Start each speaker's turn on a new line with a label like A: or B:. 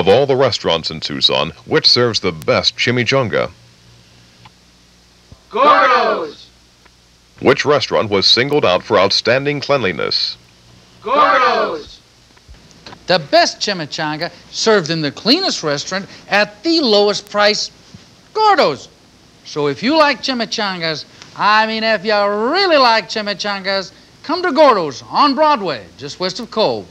A: Of all the restaurants in Tucson, which serves the best chimichanga?
B: Gordo's!
A: Which restaurant was singled out for outstanding cleanliness?
B: Gordo's!
C: The best chimichanga served in the cleanest restaurant at the lowest price, Gordo's. So if you like chimichangas, I mean if you really like chimichangas, come to Gordo's on Broadway, just west of Kolb.